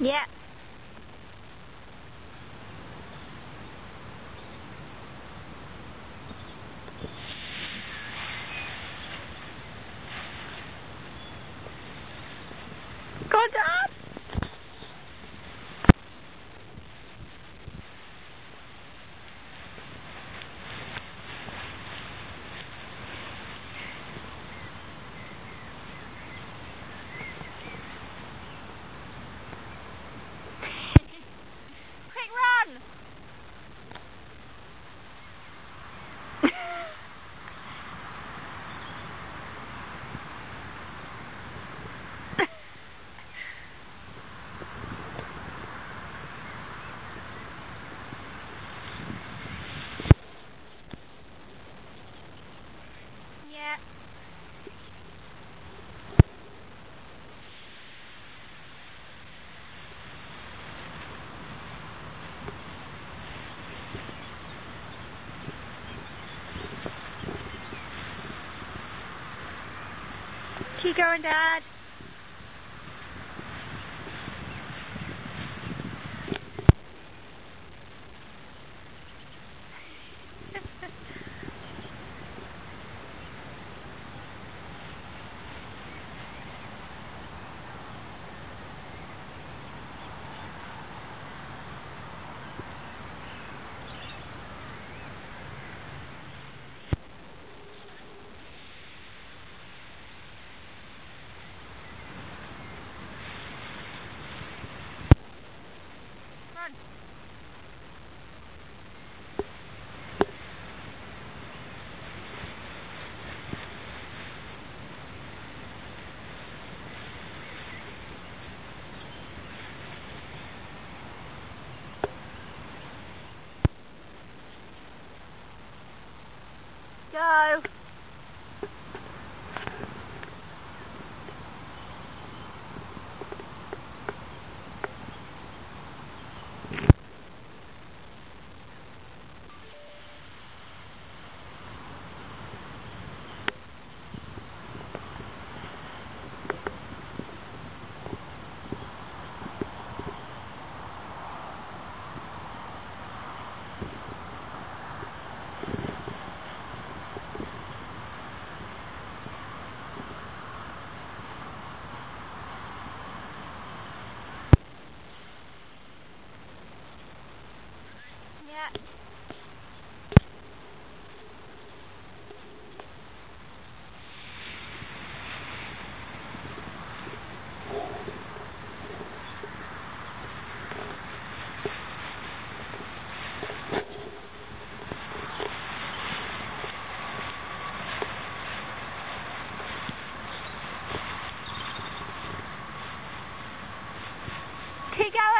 Yeah. Go Dad! Keep going, Dad. guys. take out